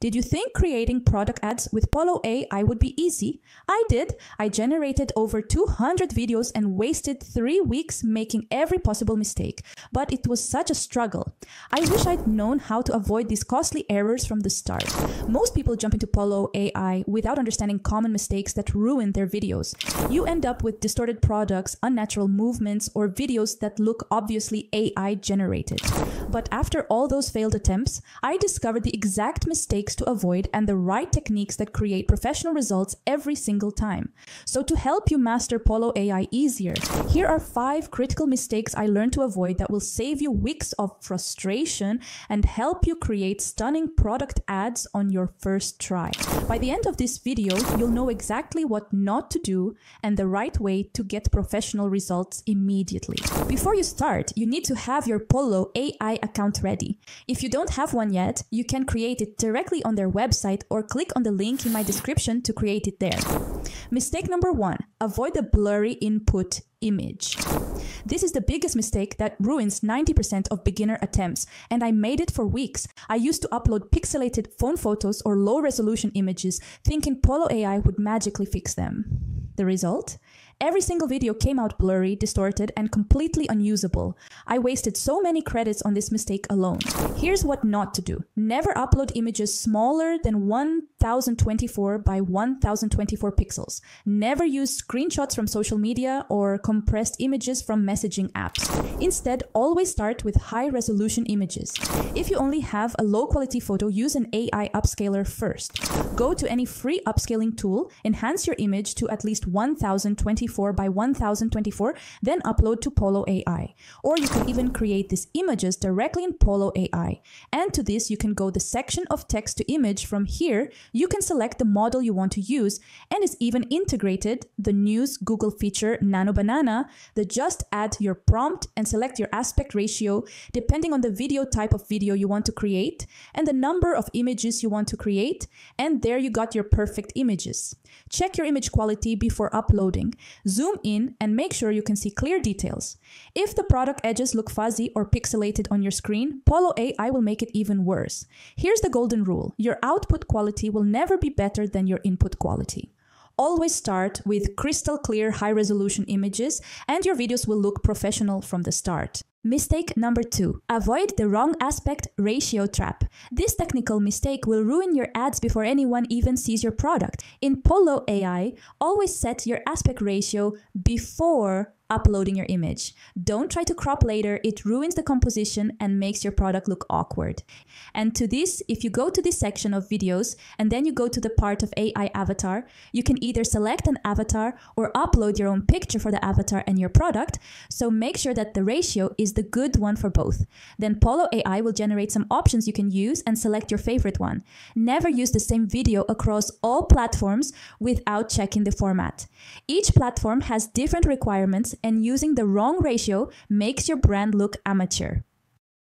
Did you think creating product ads with Pollo AI would be easy? I did. I generated over 200 videos and wasted three weeks making every possible mistake. But it was such a struggle. I wish I'd known how to avoid these costly errors from the start. Most people jump into Pollo AI without understanding common mistakes that ruin their videos. You end up with distorted products, unnatural movements, or videos that look obviously AI generated. But after all those failed attempts, I discovered the exact mistakes to avoid and the right techniques that create professional results every single time. So to help you master Pollo AI easier, here are five critical mistakes I learned to avoid that will save you weeks of frustration and help you create stunning product ads on your first try. By the end of this video, you'll know exactly what not to do and the right way to get professional results immediately. Before you start, you need to have your Pollo AI account ready. If you don't have one yet, you can create it directly on their website or click on the link in my description to create it there. Mistake number one, avoid the blurry input image. This is the biggest mistake that ruins 90% of beginner attempts, and I made it for weeks. I used to upload pixelated phone photos or low resolution images, thinking Pollo AI would magically fix them. The result? Every single video came out blurry, distorted, and completely unusable. I wasted so many credits on this mistake alone. Here's what not to do. Never upload images smaller than 1024 by 1024 pixels. Never use screenshots from social media or compressed images from messaging apps. Instead, always start with high resolution images. If you only have a low quality photo, use an AI upscaler first. Go to any free upscaling tool, enhance your image to at least 1024 by 1024, then upload to Pollo AI. Or you can even create these images directly in Pollo AI. And to this, you can go the section of text to image from here. You can select the model you want to use and is even integrated the news Google feature Nano Banana that just add your prompt and select your aspect ratio depending on the video type of video you want to create and the number of images you want to create. And there you got your perfect images. Check your image quality before uploading. Zoom in and make sure you can see clear details. If the product edges look fuzzy or pixelated on your screen, Pollo AI will make it even worse. Here's the golden rule. Your output quality will never be better than your input quality. Always start with crystal clear high resolution images and your videos will look professional from the start. Mistake number two. Avoid the wrong aspect ratio trap. This technical mistake will ruin your ads before anyone even sees your product. In Pollo AI, always set your aspect ratio before uploading your image. Don't try to crop later, it ruins the composition and makes your product look awkward. And to this, if you go to this section of videos and then you go to the part of AI avatar, you can either select an avatar or upload your own picture for the avatar and your product. So make sure that the ratio is the good one for both. Then Pollo AI will generate some options you can use and select your favorite one. Never use the same video across all platforms without checking the format. Each platform has different requirements and using the wrong ratio makes your brand look amateur.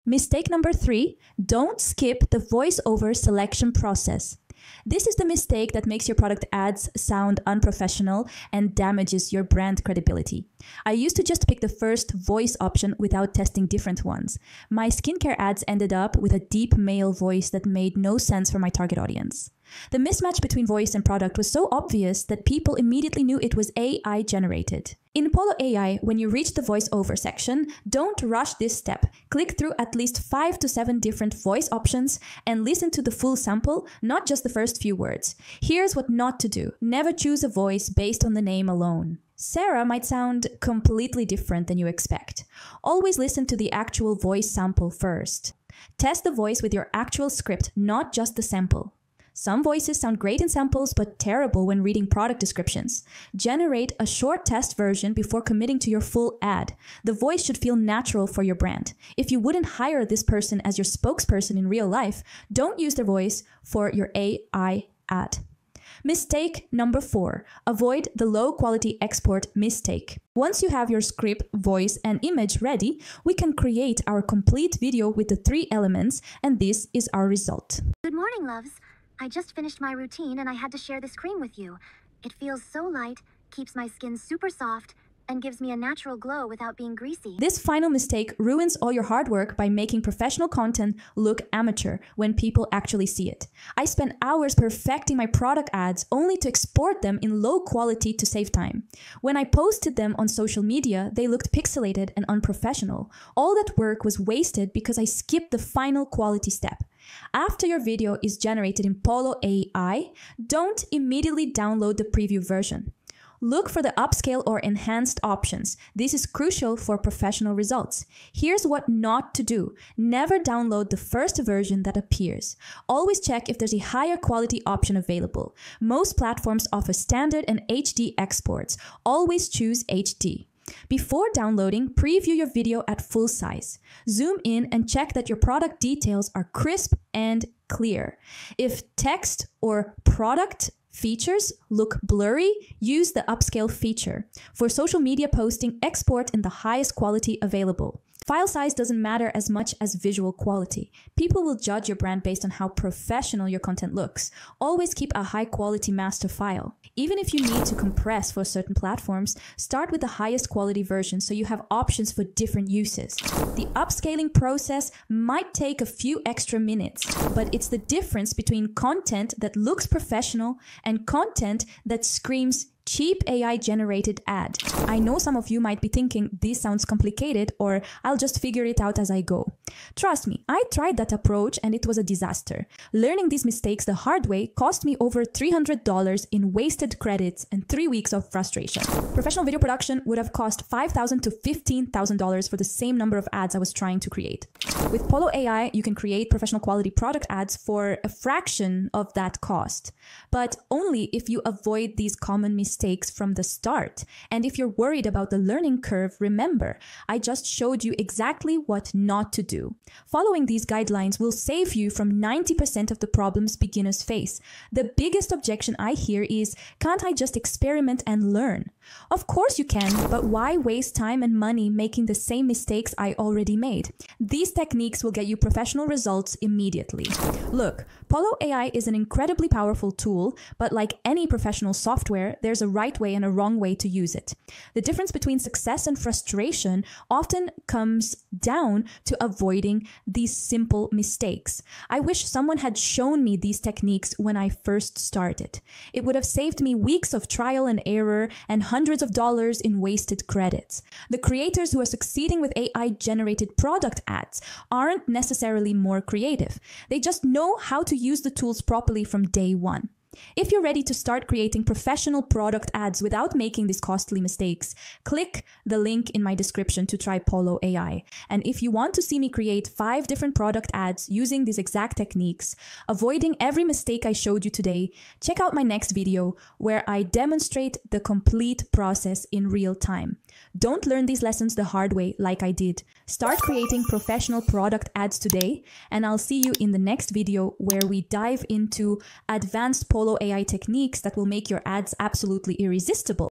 Mistake number three, don't skip the voiceover selection process. This is the mistake that makes your product ads sound unprofessional and damages your brand credibility. I used to just pick the first voice option without testing different ones. My skincare ads ended up with a deep male voice that made no sense for my target audience. The mismatch between voice and product was so obvious that people immediately knew it was AI generated. In Pollo AI, when you reach the voiceover section, don't rush this step. Click through at least 5 to 7 different voice options and listen to the full sample, not just the first few words. Here's what not to do. Never choose a voice based on the name alone. Sarah might sound completely different than you expect. Always listen to the actual voice sample first. Test the voice with your actual script, not just the sample. Some voices sound great in samples but terrible when reading product descriptions. Generate a short test version before committing to your full ad. The voice should feel natural for your brand. If you wouldn't hire this person as your spokesperson in real life, don't use their voice for your AI ad. Mistake number four avoid the low quality export mistake. Once you have your script, voice, and image ready, we can create our complete video with the three elements, and this is our result. Good morning, loves. I just finished my routine and I had to share this cream with you. It feels so light, keeps my skin super soft, and gives me a natural glow without being greasy. This final mistake ruins all your hard work by making professional content look amateur when people actually see it. I spent hours perfecting my product ads only to export them in low quality to save time. When I posted them on social media, they looked pixelated and unprofessional. All that work was wasted because I skipped the final quality step. After your video is generated in Pollo AI, don't immediately download the preview version. Look for the upscale or enhanced options. This is crucial for professional results. Here's what not to do. Never download the first version that appears. Always check if there's a higher quality option available. Most platforms offer standard and HD exports. Always choose HD. Before downloading, preview your video at full size. Zoom in and check that your product details are crisp and clear. If text or product features look blurry, use the upscale feature. For social media posting, export in the highest quality available. File size doesn't matter as much as visual quality. People will judge your brand based on how professional your content looks. Always keep a high quality master file. Even if you need to compress for certain platforms, start with the highest quality version so you have options for different uses. The upscaling process might take a few extra minutes, but it's the difference between content that looks professional and content that screams cheap AI generated ad. I know some of you might be thinking this sounds complicated or I'll just figure it out as I go. Trust me, I tried that approach and it was a disaster. Learning these mistakes the hard way cost me over $300 in wasted credits and three weeks of frustration. Professional video production would have cost $5,000 to $15,000 for the same number of ads I was trying to create. With Pollo AI, you can create professional quality product ads for a fraction of that cost, but only if you avoid these common mistakes mistakes from the start. And if you're worried about the learning curve, remember, I just showed you exactly what not to do. Following these guidelines will save you from 90% of the problems beginners face. The biggest objection I hear is, can't I just experiment and learn? Of course you can, but why waste time and money making the same mistakes I already made? These techniques will get you professional results immediately. Look, Pollo AI is an incredibly powerful tool, but like any professional software, there's a right way and a wrong way to use it. The difference between success and frustration often comes down to avoiding these simple mistakes. I wish someone had shown me these techniques when I first started. It would have saved me weeks of trial and error and hundreds of dollars in wasted credits. The creators who are succeeding with AI generated product ads aren't necessarily more creative. They just know how to use the tools properly from day one. If you're ready to start creating professional product ads without making these costly mistakes, click the link in my description to try Pollo AI. And if you want to see me create five different product ads using these exact techniques, avoiding every mistake I showed you today, check out my next video where I demonstrate the complete process in real time. Don't learn these lessons the hard way like I did. Start creating professional product ads today, and I'll see you in the next video where we dive into advanced Pollo AI techniques that will make your ads absolutely irresistible.